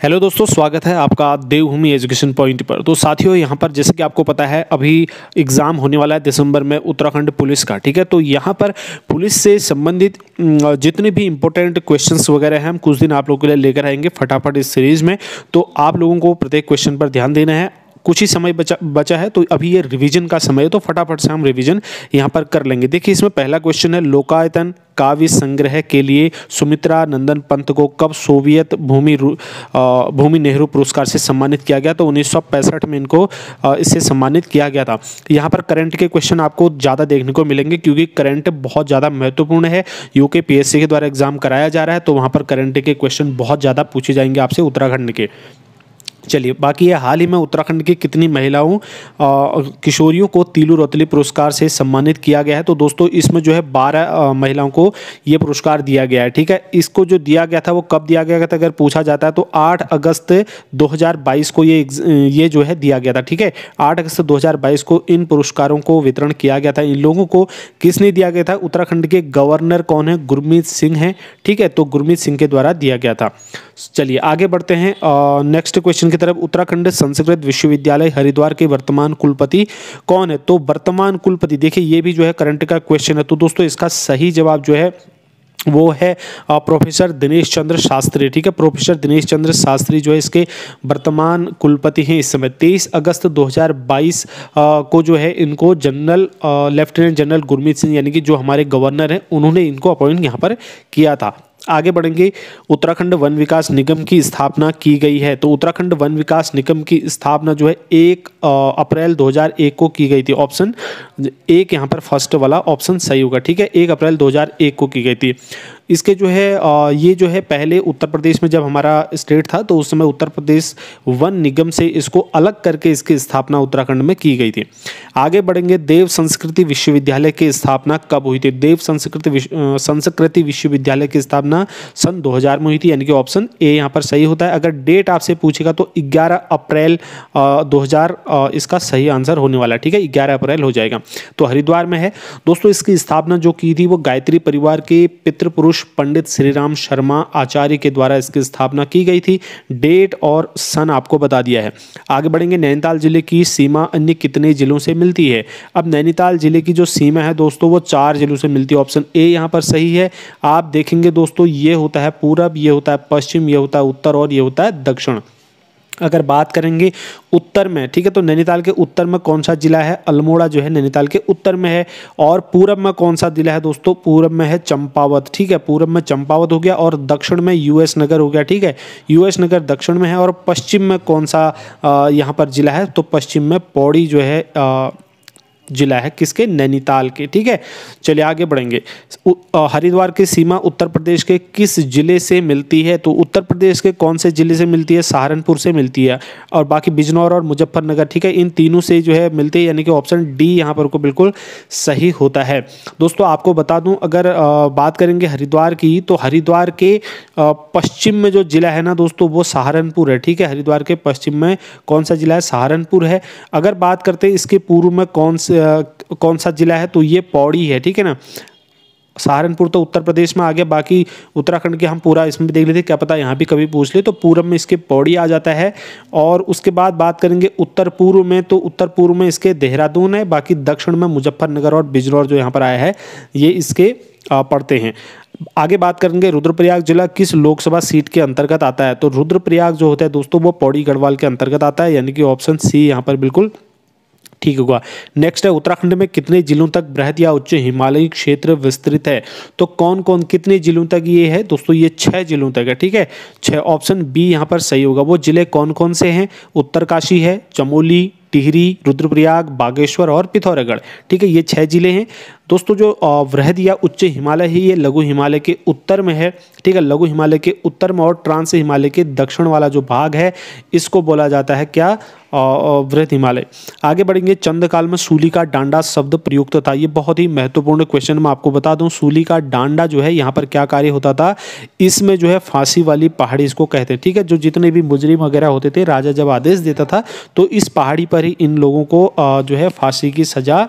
Hello दोस्तों, स्वागत है आपका देवभूमि एजुकेशन पॉइंट पर। तो साथियों, यहाँ पर जैसे कि आपको पता है, अभी एग्ज़ाम होने वाला है दिसंबर में उत्तराखंड पुलिस का, ठीक है? तो यहाँ पर पुलिस से संबंधित जितने भी इंपॉर्टेंट क्वेश्चंस वगैरह हैं, हम कुछ दिन आप लोगों के लिए लेकर आएँगे फटाफट इस सीरीज़ में। तो आप लोगों को प्रत्येक क्वेश्चन पर ध्यान देना है। कुछ ही समय बचा बचा है तो अभी ये रिवीजन का समय है तो फटाफट से हम रिवीजन यहाँ पर कर लेंगे। देखिए, इसमें पहला क्वेश्चन है, लोकायतन काव्य संग्रह के लिए सुमित्रा नंदन पंत को कब सोवियत भूमि भूमि नेहरू पुरस्कार से सम्मानित किया गया? तो उन्नीस सौ पैंसठ में इनको इससे सम्मानित किया गया था। यहाँ पर करंट के क्वेश्चन आपको ज़्यादा देखने को मिलेंगे, क्योंकि करंट बहुत ज़्यादा महत्वपूर्ण है। यूके पीएससी के द्वारा एग्ज़ाम कराया जा रहा है तो वहाँ पर करंट के क्वेश्चन बहुत ज़्यादा पूछे जाएँगे आपसे उत्तराखंड के। चलिए, बाकी ये हाल ही में उत्तराखंड की कितनी महिलाओं किशोरियों को तीलू रौतली पुरस्कार से सम्मानित किया गया है? तो दोस्तों, इसमें जो है बारह महिलाओं को ये पुरस्कार दिया गया है, ठीक है? इसको जो दिया गया था, वो कब दिया गया था? अगर पूछा जाता है तो आठ अगस्त दो हज़ार बाईस को ये ये जो है दिया गया था, ठीक है? आठ अगस्त दो हज़ार बाईस को इन पुरस्कारों को वितरण किया गया था। इन लोगों को किसने दिया गया था? उत्तराखंड के गवर्नर कौन है? गुरमीत सिंह है, ठीक है? तो गुरमीत सिंह के द्वारा दिया गया था। चलिए आगे बढ़ते हैं नेक्स्ट क्वेश्चन की तरफ़ उत्तराखंड संस्कृत विश्वविद्यालय हरिद्वार के वर्तमान कुलपति कौन है? तो वर्तमान कुलपति, देखिए ये भी जो है करंट का क्वेश्चन है। तो दोस्तों इसका सही जवाब जो है वो है प्रोफेसर दिनेश चंद्र शास्त्री। ठीक है प्रोफेसर दिनेश चंद्र शास्त्री जो है इसके वर्तमान कुलपति हैं इस समय। 23 अगस्त 2022 को जो है इनको general lieutenant general Gurmeet Singh यानी कि जो हमारे गवर्नर हैं, उन्होंने इनको अपॉइंट यहाँ पर किया था। आगे बढ़ेंगे। उत्तराखंड वन विकास निगम की स्थापना की गई है। तो उत्तराखंड वन विकास निगम की स्थापना जो है, एक अप्रैल 2001 को की गई थी ऑप्शन एक यहाँ पर फ़र्स्ट वाला ऑप्शन सही होगा, ठीक है? एक अप्रैल 2001 को की गई थी। इसके जो है ये जो है पहले उत्तर प्रदेश में जब हमारा स्टेट था तो उस समय उत्तर प्रदेश वन निगम से इसको अलग करके इसकी स्थापना उत्तराखंड में की गई थी। आगे बढ़ेंगे, देव संस्कृति विश्वविद्यालय की स्थापना कब हुई थी? देव संस्कृति संस्कृति विश्वविद्यालय की स्थापना सन 2000 में हुई थी, यानी कि ऑप्शन ए यहाँ पर सही होता है। अगर डेट आपसे पूछेगा तो 11 अप्रैल 2000 इसका सही आंसर होने वाला ठीक है? 11 अप्रैल हो जाएगा। तो हरिद्वार में है। दोस्तों, इसकी स्थापना जो की थी, वो गायत्री परिवार के पितृपुरुष पुरुष पंडित श्रीराम शर्मा आचार्य के द्वारा इसकी स्थापना की गई थी। डेट और सन आपको बता दिया है। आगे बढ़ेंगे। नैनीताल ज़िले की सीमा अन्य कितने जिलों से मिलती है? अब नैनीताल ज़िले की जो सीमा है दोस्तों, वो चार जिलों से मिलती है। ऑप्शन ए यहाँ पर सही है। आप देखेंगे दोस्तों, ये होता है पूरब, ये होता है पश्चिम, ये होता है उत्तर और ये होता है दक्षिण। अगर बात करेंगे उत्तर में ठीक है तो नैनीताल के उत्तर में कौन सा जिला है? अल्मोड़ा जो है नैनीताल के उत्तर में है और पूरब में कौन सा जिला है दोस्तों? पूरब में है चंपावत ठीक है पूरब में चंपावत हो गया और दक्षिण में यूएस नगर हो गया ठीक है यूएस नगर दक्षिण में है और पश्चिम में कौन सा यहाँ पर जिला है? तो पश्चिम में पौड़ी जो है आ, जिला है, किसके? नैनीताल के, ठीक है? चलिए आगे बढ़ेंगे। हरिद्वार की सीमा उत्तर प्रदेश के किस ज़िले से मिलती है? तो उत्तर प्रदेश के कौन से ज़िले से मिलती है? सहारनपुर से मिलती है। और बाकी बिजनौर और मुजफ्फरनगर, ठीक है? इन तीनों से जो है मिलती है, यानी कि ऑप्शन डी यहाँ पर को बिल्कुल सही होता है। दोस्तों, आपको बता दूँ, अगर बात करेंगे हरिद्वार की तो हरिद्वार के पश्चिम में जो जिला है ना दोस्तों, वो सहारनपुर है, ठीक है? हरिद्वार के पश्चिम में कौन सा जिला है? सहारनपुर है। अगर बात करते हैं इसके पूर्व में कौन से कौन सा जिला है? तो ये पौड़ी है, ठीक है ना? सहारनपुर तो उत्तर प्रदेश में आ गया, बाकी उत्तराखंड के हम पूरा इसमें देख लेते, क्या पता यहाँ भी कभी पूछ ले। तो पूर्व में इसके पौड़ी आ जाता है, और उसके बाद बात करेंगे उत्तर पूर्व में तो उत्तर पूर्व में इसके देहरादून है, बाकी दक्षिण में मुजफ्फरनगर और बिजनौर जो यहाँ पर आया है, ये इसके पड़ते हैं। आगे बात करेंगे रुद्रप्रयाग जिला किस लोकसभा सीट के अंतर्गत आता है? तो रुद्रप्रयाग जो होता है दोस्तों, वो पौड़ी गढ़वाल के अंतर्गत आता है, यानी कि ऑप्शन सी यहाँ पर बिल्कुल ठीक होगा नेक्स्ट है, उत्तराखंड में कितने जिलों तक बृहद या उच्च हिमालयी क्षेत्र विस्तृत है? तो कौन कौन कितने जिलों तक ये है? दोस्तों, ये छह जिलों तक है, ठीक है? छह ऑप्शन बी यहाँ पर सही होगा। वो ज़िले कौन कौन से हैं? उत्तरकाशी है, चमोली, टिहरी, रुद्रप्रयाग, बागेश्वर और पिथौरागढ़, ठीक है? ये छह ज़िले हैं। दोस्तों, जो वृहद या उच्च हिमालय है, ये लघु हिमालय के उत्तर में है, ठीक है? लघु हिमालय के उत्तर में और ट्रांस हिमालय के दक्षिण वाला जो भाग है, इसको बोला जाता है क्या? वृहद हिमालय। आगे बढ़ेंगे चंद्रकाल में सूली का डांडा शब्द प्रयुक्त था। ये बहुत ही महत्वपूर्ण क्वेश्चन मैं आपको बता दूँ, सूली का डांडा जो है, यहाँ पर क्या कार्य होता था? इसमें जो है फांसी वाली पहाड़ी इसको कहते हैं, ठीक है? जो जितने भी मुजरिम वगैरह होते थे, राजा जब आदेश देता था तो इस पहाड़ी पर ही इन लोगों को जो है फांसी की सजा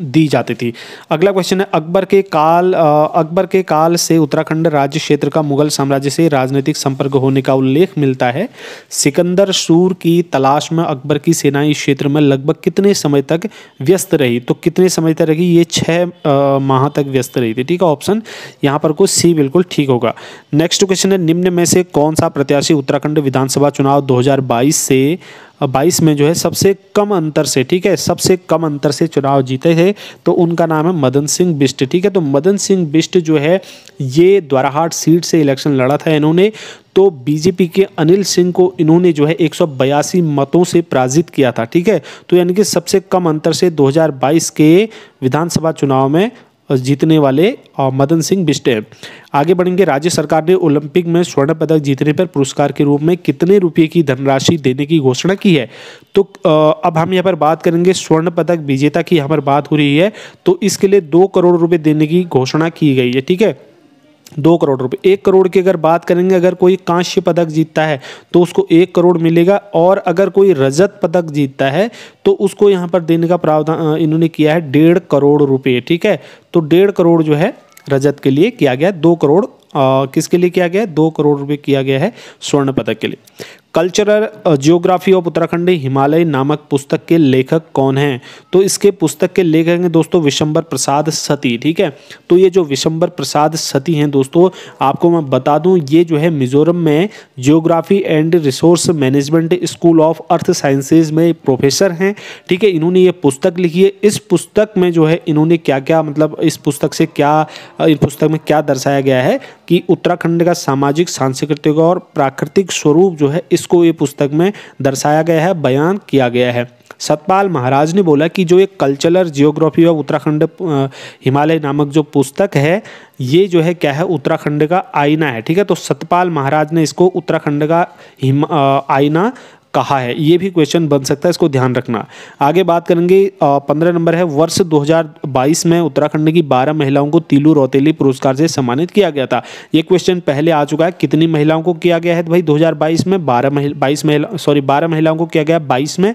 दी जाती थी। अगला क्वेश्चन है, अकबर के काल अकबर के काल से उत्तराखंड राज्य क्षेत्र का मुगल साम्राज्य से राजनीतिक संपर्क होने का उल्लेख मिलता है। सिकंदर सूर की तलाश में अकबर की सेना इस क्षेत्र में लगभग कितने समय तक व्यस्त रही? तो कितने समय तक रही? ये छः माह तक व्यस्त रही थी। ठीक है ऑप्शन यहाँ पर को सी बिल्कुल ठीक होगा। नेक्स्ट क्वेश्चन है, निम्न में से कौन सा प्रत्याशी उत्तराखंड विधानसभा चुनाव दो हज़ार बाईस से बाईस में जो है सबसे कम अंतर से, ठीक है, सबसे कम अंतर से चुनाव जीते थे तो उनका नाम है मदन सिंह बिस्ट ठीक है। तो मदन सिंह बिस्ट जो है, ये द्वाराहाट सीट से इलेक्शन लड़ा था इन्होंने तो बीजेपी के अनिल सिंह को इन्होंने जो है एक सौ बयासी मतों से पराजित किया था, ठीक है। तो यानी कि सबसे कम अंतर से 2022 के विधानसभा चुनाव में जीतने वाले मदन सिंह बिस्ट हैं। आगे बढ़ेंगे, राज्य सरकार ने ओलंपिक में स्वर्ण पदक जीतने पर पुरस्कार के रूप में कितने रुपये की धनराशि देने की घोषणा की है? तो अब हम यहाँ पर बात करेंगे स्वर्ण पदक विजेता की, यहाँ पर बात हो रही है। तो इसके लिए दो करोड़ रुपये देने की घोषणा की गई है, ठीक है? दो करोड़ रुपए। एक करोड़ की अगर बात करेंगे अगर कोई कांस्य पदक जीतता है तो उसको एक करोड़ मिलेगा। और अगर कोई रजत पदक जीतता है तो उसको यहाँ पर देने का प्रावधान इन्होंने किया है डेढ़ करोड़ रुपए ठीक है? तो डेढ़ करोड़ जो है रजत के लिए किया गया दो करोड़ आ, किसके लिए किया गया दो करोड़ रुपए किया गया है स्वर्ण पदक के लिए। Cultural geography of Uttarakhand Himalaya नामक पुस्तक के लेखक कौन हैं? तो इसके पुस्तक के लेखक हैं दोस्तों विशंबर प्रसाद सती, ठीक है? तो ये जो विशंबर प्रसाद सती हैं दोस्तों, आपको मैं बता दूँ, ये जो है मिजोरम में geography and resource management school of earth sciences में प्रोफेसर हैं, ठीक है? इन्होंने ये पुस्तक लिखी है। इस पुस्तक में जो है इन्होंने क्या क्या मतलब इस पुस्तक से क्या इस पुस्तक में क्या दर्शाया गया है कि उत्तराखंड का सामाजिक, सांस्कृतिक और प्राकृतिक स्वरूप जो है इसको ये पुस्तक में दर्शाया गया है, बयान किया गया है। सतपाल महाराज ने बोला कि जो एक cultural geography of Uttarakhand Himalaya नामक जो पुस्तक है, ये जो है क्या है, उत्तराखंड का आईना है, ठीक है? तो सतपाल महाराज ने इसको उत्तराखंड का आईना कहा है। ये भी क्वेश्चन बन सकता है, इसको ध्यान रखना। आगे बात करेंगे पंद्रह नंबर है, वर्ष 2022 में उत्तराखंड की 12 महिलाओं को तीलू रौतेली पुरस्कार से सम्मानित किया गया था। ये क्वेश्चन पहले आ चुका है, कितनी महिलाओं को किया गया है? भाई 2022 में 12 महिला बाईस महिला सॉरी 12 महिलाओं को किया गया बाईस में।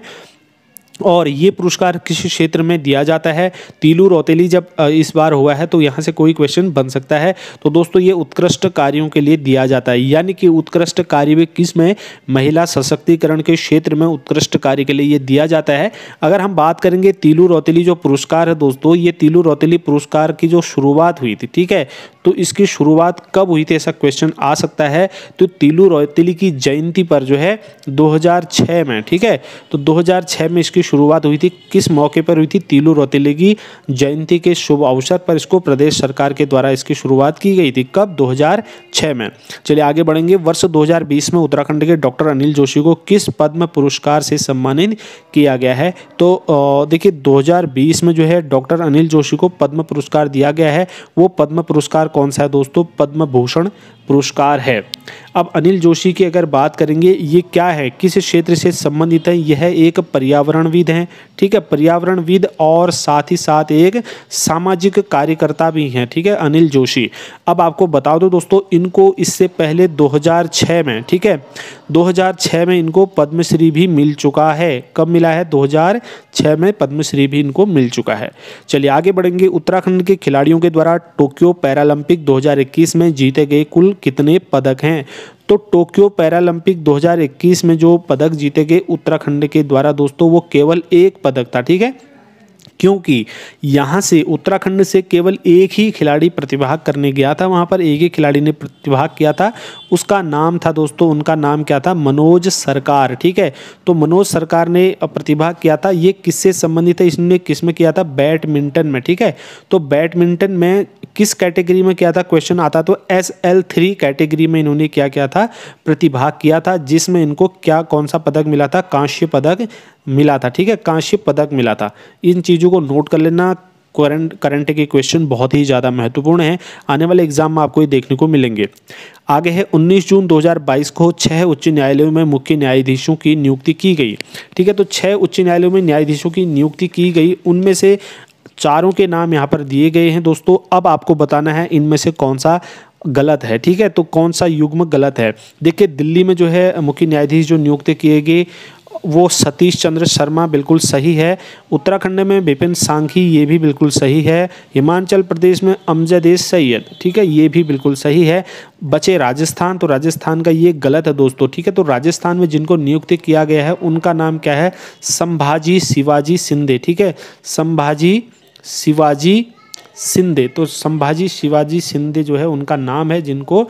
और ये पुरस्कार किस क्षेत्र में दिया जाता है? तीलू रौतेली जब इस बार हुआ है तो यहाँ से कोई क्वेश्चन बन सकता है। तो दोस्तों, ये उत्कृष्ट कार्यों के लिए दिया जाता है। यानी कि उत्कृष्ट कार्य में किसमें? महिला सशक्तिकरण के क्षेत्र में उत्कृष्ट कार्य के लिए ये दिया जाता है। अगर हम बात करेंगे तीलू रौतेली जो पुरस्कार है दोस्तों, ये तीलू रौतेली पुरस्कार की जो शुरुआत हुई थी, ठीक है? तो इसकी शुरुआत कब हुई थी ऐसा क्वेश्चन आ सकता है? तो तीलू रौतेली की जयंती पर जो है 2006 में, ठीक है? तो 2006 में इसकी शुरुआत हुई थी। किस मौके पर हुई थी? तीलू रौतेली की जयंती के शुभ अवसर पर इसको प्रदेश सरकार के द्वारा इसकी शुरुआत की गई थी। कब? 2006 में। चलिए आगे बढ़ेंगे। वर्ष 2020 में उत्तराखंड के डॉक्टर अनिल जोशी को किस पद्म पुरस्कार से सम्मानित किया गया है? तो देखिए 2020 में जो है, डॉक्टर अनिल जोशी को पद्म पुरस्कार दिया गया है। वो पद्म पुरस्कार कौन सा है दोस्तों? पद्म भूषण पुरस्कार है। अब अनिल जोशी की अगर बात करेंगे, ये क्या है? किस क्षेत्र से संबंधित है? यह एक पर्यावरणविद हैं, ठीक है? पर्यावरणविद और साथ ही साथ एक सामाजिक कार्यकर्ता भी हैं, ठीक है, अनिल जोशी। अब आपको बता दो दोस्तों, इनको इससे पहले 2006 में, ठीक है 2006 में इनको पद्मश्री भी मिल चुका है। कब मिला है? 2006 में पद्मश्री भी इनको मिल चुका है। चलिए आगे बढ़ेंगे, उत्तराखंड के खिलाड़ियों के द्वारा टोक्यो पैरालंपिक 2021 में जीते गए कुल कितने पदक हैं? तो टोक्यो पैरालंपिक 2021 में जो पदक जीते गए उत्तराखंड के द्वारा दोस्तों, वो केवल एक पदक था, ठीक है? क्योंकि यहाँ से उत्तराखंड से केवल एक ही खिलाड़ी प्रतिभाग करने गया था, वहाँ पर एक ही खिलाड़ी ने प्रतिभाग किया था, उसका नाम था दोस्तों, उनका नाम क्या था? मनोज सरकार, ठीक है? तो मनोज सरकार ने प्रतिभाग किया था, ये किससे संबंधित है? इसने किसमें किया था? बैडमिंटन में, ठीक है? तो बैडमिंटन में किस कैटेगरी में क्या था? क्वेश्चन आता तो एस एल थ्री कैटेगरी में इन्होंने क्या क्या था? प्रतिभाग किया था, जिसमें इनको क्या, कौन सा पदक मिला था? कांस्य पदक मिला था, ठीक है? कांस्य पदक मिला था। इन चीज़ों को नोट कर लेना। करंट करंट के क्वेश्चन बहुत ही ज़्यादा महत्वपूर्ण हैं। आने वाले एग्ज़ाम में आपको ये देखने को मिलेंगे। आगे है 19 जून 2022 को छह उच्च न्यायालयों में मुख्य न्यायाधीशों की नियुक्ति की गई। ठीक है तो छह उच्च न्यायालयों में न्यायाधीशों की नियुक्ति की गई। उनमें से चारों के नाम यहाँ पर दिए गए हैं। दोस्तों, अब आपको बताना है इनमें से कौन सा गलत है, ठीक है? तो कौन सा युग्म गलत है? देखिए, दिल्ली में जो है मुख्य न्यायाधीश जो नियुक्त किए गए, वो सतीश चंद्र शर्मा बिल्कुल सही है। उत्तराखंड में विपिन सांघी ये भी बिल्कुल सही है। हिमाचल प्रदेश में अमजद सैयद, ठीक है? ये भी बिल्कुल सही है। बचे राजस्थान तो राजस्थान का ये गलत है दोस्तों, ठीक है? तो राजस्थान में जिनको नियुक्त किया गया है, उनका नाम क्या है? संभाजी शिवाजी सिंधे ठीक है? संभाजी शिवाजी सिंधे तो संभाजी शिवाजी सिंधे जो है उनका नाम है, जिनको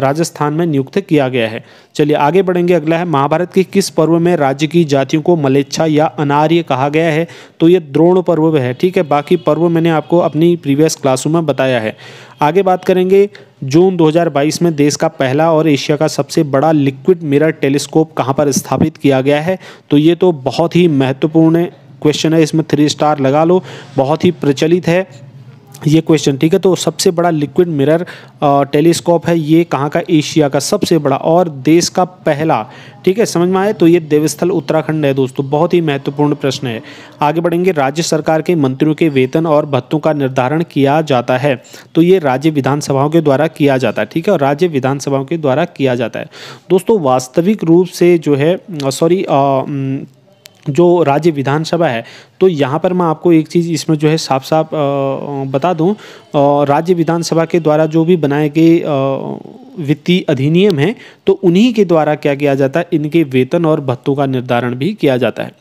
राजस्थान में नियुक्त किया गया है। चलिए आगे बढ़ेंगे। अगला है, महाभारत के किस पर्व में राज्य की जातियों को मलेच्छा या अनार्य कहा गया है? तो ये द्रोण पर्व है, ठीक है? बाकी पर्व मैंने आपको अपनी प्रीवियस क्लासों में बताया है। आगे बात करेंगे, जून 2022 में देश का पहला और एशिया का सबसे बड़ा लिक्विड मिरर टेलीस्कोप कहाँ पर स्थापित किया गया है? तो ये तो बहुत ही महत्वपूर्ण क्वेश्चन है, इसमें थ्री स्टार लगा लो। बहुत ही प्रचलित है ये क्वेश्चन ठीक है? तो सबसे बड़ा लिक्विड मिरर टेलीस्कोप है ये कहाँ का? एशिया का सबसे बड़ा और देश का पहला, ठीक है? समझ में आए तो ये देवस्थल उत्तराखंड है दोस्तों, बहुत ही महत्वपूर्ण प्रश्न है। आगे बढ़ेंगे, राज्य सरकार के मंत्रियों के वेतन और भत्तों का निर्धारण किया जाता है। तो ये राज्य विधानसभाओं के द्वारा किया जाता है, ठीक है? और राज्य विधानसभाओं के द्वारा किया जाता है। दोस्तों, वास्तविक रूप से जो है सॉरी जो राज्य विधानसभा है तो यहाँ पर मैं आपको एक चीज़ इसमें जो है साफ़ साफ़ बता दूँ राज्य विधानसभा के द्वारा जो भी बनाए गए वित्तीय अधिनियम है तो उन्हीं के द्वारा क्या किया जाता है, इनके वेतन और भत्तों का निर्धारण भी किया जाता है।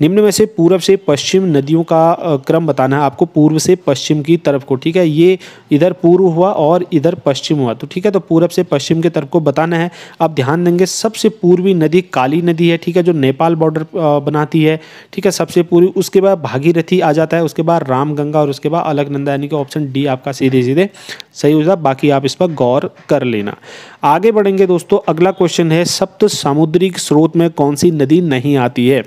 निम्न में से पूर्व से पश्चिम नदियों का क्रम बताना है आपको, पूर्व से पश्चिम की तरफ़ को, ठीक है? ये इधर पूर्व हुआ और इधर पश्चिम हुआ तो ठीक है? तो पूर्व से पश्चिम की तरफ़ को बताना है। आप ध्यान देंगे, सबसे पूर्वी नदी काली नदी है, ठीक है? जो नेपाल बॉर्डर बनाती है, ठीक है? सबसे पूर्वी, उसके बाद भागीरथी आ जाता है, उसके बाद रामगंगा और उसके बाद अलगनंदा, यानी कि ऑप्शन डी आपका सीधे सीधे सही हो जाता बाकी आप इस पर गौर कर लेना। आगे बढ़ेंगे दोस्तों, अगला क्वेश्चन है, सप्त सामुद्रिक स्रोत में कौन सी नदी नहीं आती है?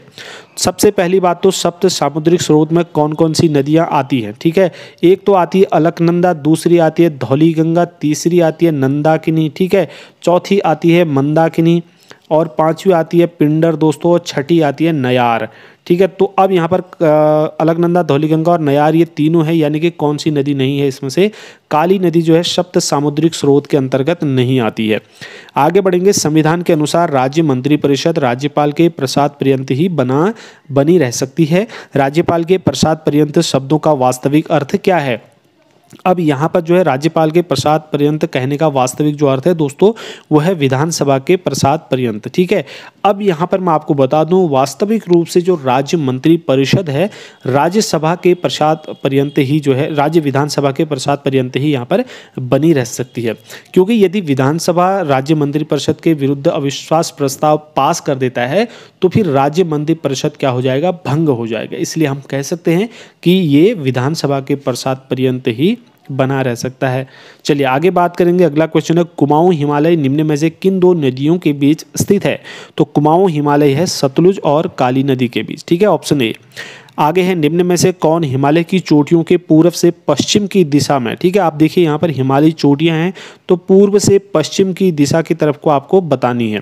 सबसे पहली बात तो सप्त सामुद्रिक स्रोत में कौन कौन सी नदियाँ आती हैं? ठीक है, एक तो आती है अलकनंदा, दूसरी आती है धौली गंगा तीसरी आती है नंदाकिनी, ठीक है, चौथी आती है मंदाकिनी और पांचवी आती है पिंडर दोस्तों, और छठी आती है नयार। ठीक है तो अब यहाँ पर अलगनंदा, धौलीगंगा और नयार ये तीनों है, यानी कि कौन सी नदी नहीं है इसमें से? काली नदी जो है सप्त सामुद्रिक स्रोत के अंतर्गत नहीं आती है। आगे बढ़ेंगे, संविधान के अनुसार राज्य मंत्रिपरिषद राज्यपाल के प्रसाद पर्यंत ही बना, बनी रह सकती है। राज्यपाल के प्रसाद पर्यंत शब्दों का वास्तविक अर्थ क्या है? अब यहाँ पर जो है राज्यपाल के प्रसाद पर्यंत कहने का वास्तविक जो अर्थ है, दोस्तों वो है विधानसभा के प्रसाद पर्यंत, ठीक है? अब यहाँ पर मैं आपको बता दूँ, वास्तविक रूप से जो राज्य मंत्री परिषद है, राज्यसभा के प्रसाद पर्यंत ही जो है, राज्य विधानसभा के प्रसाद पर्यंत ही यहाँ पर बनी रह सकती है। क्योंकि यदि विधानसभा राज्य मंत्री परिषद के विरुद्ध अविश्वास प्रस्ताव पास कर देता है तो फिर राज्य मंत्री परिषद क्या हो जाएगा? भंग हो जाएगा। इसलिए हम कह सकते हैं कि ये विधानसभा के प्रसाद पर्यंत ही बना रह सकता है। चलिए आगे बात करेंगे। अगला क्वेश्चन है, कुमाऊं हिमालय निम्न में से किन दो नदियों के बीच स्थित है? तो कुमाऊं हिमालय है सतलुज और काली नदी के बीच, ठीक है? ऑप्शन ए आगे है निम्न में से कौन हिमालय की चोटियों के पूर्व से पश्चिम की दिशा में? ठीक है, आप देखिए यहाँ पर हिमालयी चोटियाँ हैं तो पूर्व से पश्चिम की दिशा की तरफ़ को आपको बतानी है।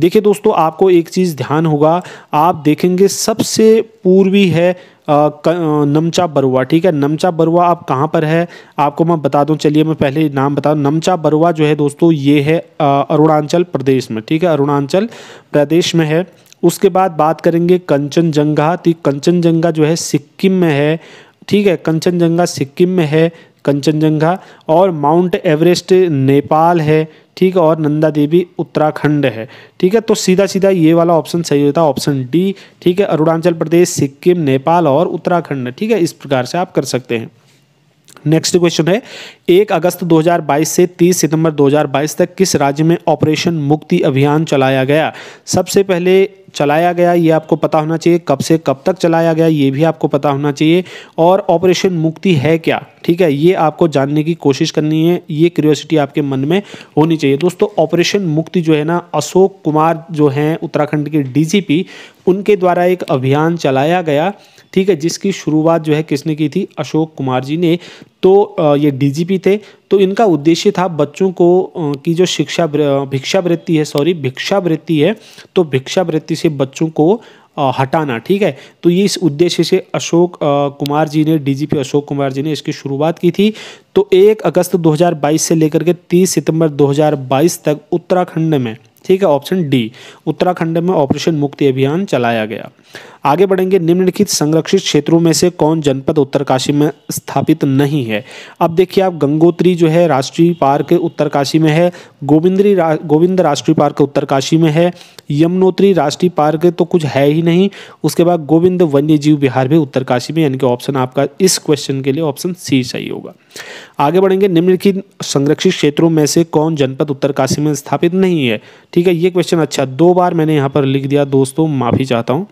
देखिए दोस्तों, आपको एक चीज़ ध्यान होगा, आप देखेंगे सबसे पूर्वी है नमचा बरुआ। ठीक है, नमचा बरुआ आप कहाँ पर है? आपको मैं बता दूँ, चलिए मैं पहले नाम बता दूँ नमचा बरुआ जो है दोस्तों, ये है अरुणाचल प्रदेश में। ठीक है, अरुणाचल प्रदेश में है। उसके बाद बात करेंगे कंचनजंगा। तो कंचनजंगा जो है सिक्किम में है। ठीक है, कंचनजंगा सिक्किम में है, कंचनजंगा। और माउंट एवरेस्ट नेपाल है, ठीक है, और नंदा देवी उत्तराखंड है। ठीक है तो सीधा सीधा ये वाला ऑप्शन सही होता है, ऑप्शन डी। ठीक है, अरुणाचल प्रदेश, सिक्किम, नेपाल और उत्तराखंड। ठीक है, इस प्रकार से आप कर सकते हैं। नेक्स्ट क्वेश्चन है, एक अगस्त 2022 से 30 सितंबर 2022 तक किस राज्य में ऑपरेशन मुक्ति अभियान चलाया गया? सबसे पहले चलाया गया, ये आपको पता होना चाहिए, कब से कब तक चलाया गया, ये भी आपको पता होना चाहिए। और ऑपरेशन मुक्ति है क्या? ठीक है, ये आपको जानने की कोशिश करनी है, ये क्यूरियोसिटी आपके मन में होनी चाहिए। दोस्तों, ऑपरेशन मुक्ति जो है ना, अशोक कुमार जो हैं उत्तराखंड के डीजीपी उनके द्वारा एक अभियान चलाया गया। ठीक है, जिसकी शुरुआत जो है किसने की थी? अशोक कुमार जी ने। तो ये डीजीपी थे। तो इनका उद्देश्य था बच्चों को की जो शिक्षा भिक्षावृत्ति है, सॉरी भिक्षावृत्ति है तो भिक्षावृत्ति से बच्चों को हटाना, ठीक है? तो ये इस उद्देश्य से अशोक कुमार जी ने, डीजीपी अशोक कुमार जी ने इसकी शुरुआत की थी। तो एक अगस्त 2022 से लेकर के 30 सितंबर 2022 तक उत्तराखंड में, ठीक है, ऑप्शन डी, उत्तराखंड में ऑपरेशन मुक्ति अभियान चलाया गया। आगे बढ़ेंगे निम्नलिखित संरक्षित क्षेत्रों में से कौन जनपद उत्तरकाशी में स्थापित नहीं है? अब देखिए आप गंगोत्री जो है राष्ट्रीय पार्क उत्तरकाशी में है गोविंदरी रा, गोविंद राष्ट्रीय पार्क उत्तरकाशी में है यमुनोत्री राष्ट्रीय पार्क तो कुछ है ही नहीं उसके बाद गोविंद वन्य जीव विहार भी उत्तरकाशी में यानी कि ऑप्शन आपका इस क्वेश्चन के लिए ऑप्शन सी सही होगा। आगे बढ़ेंगे निम्नलिखित संरक्षित क्षेत्रों में से कौन जनपद उत्तरकाशी में स्थापित नहीं है? ठीक है ये क्वेश्चन अच्छा दो बार मैंने यहाँ पर लिख दिया दोस्तों माफ़ी चाहता हूँ।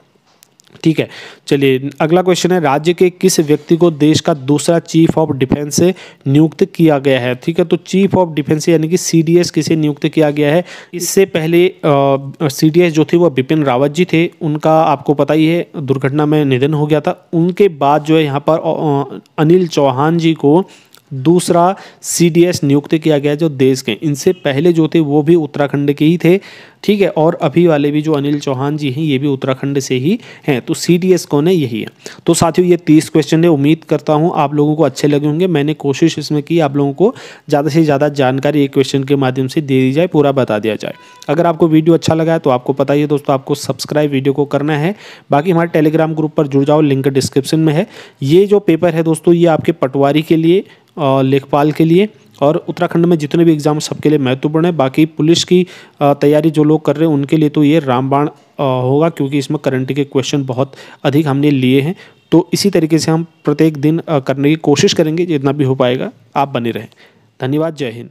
ठीक है, चलिए, अगला क्वेश्चन है, राज्य के किस व्यक्ति को देश का दूसरा चीफ ऑफ़ डिफेंस से नियुक्त किया गया है? ठीक है तो चीफ ऑफ़ डिफेंस यानी कि सीडीएस किसे नियुक्त किया गया है? इससे पहले सीडीएस जो थे वो बिपिन रावत जी थे, उनका आपको पता ही है, दुर्घटना में निधन हो गया था। उनके बाद जो है यहाँ पर अनिल चौहान जी को दूसरा सीडीएस नियुक्त किया गया जो देश के, इनसे पहले जो थे वो भी उत्तराखंड के ही थे, ठीक है? और अभी वाले भी जो अनिल चौहान जी हैं, ये भी उत्तराखंड से ही हैं तो सी डी एस कौन है? यही है। तो साथियों, ये तीस क्वेश्चन है, उम्मीद करता हूँ आप लोगों को अच्छे लगे होंगे। मैंने कोशिश इसमें की आप लोगों को ज़्यादा से ज़्यादा जानकारी एक क्वेश्चन के माध्यम से दे दी जाए, पूरा बता दिया जाए। अगर आपको वीडियो अच्छा लगा है तो आपको पता ही है दोस्तों, आपको सब्सक्राइब वीडियो को करना है। बाकी हमारे टेलीग्राम ग्रुप पर जुड़ जाओ लिंक डिस्क्रिप्शन में है। ये जो पेपर है दोस्तों, ये आपके पटवारी के लिए लेखपाल के लिए। और उत्तराखंड में जितने भी एग्ज़ाम सबके लिए महत्वपूर्ण है। बाकी पुलिस की तैयारी जो लोग कर रहे हैं, उनके लिए तो ये रामबाण होगा। क्योंकि इसमें करंट के क्वेश्चन बहुत अधिक हमने लिए हैं। तो इसी तरीके से हम प्रत्येक दिन करने की कोशिश करेंगे। जितना भी हो पाएगा, आप बने रहें। धन्यवाद। जय हिंद।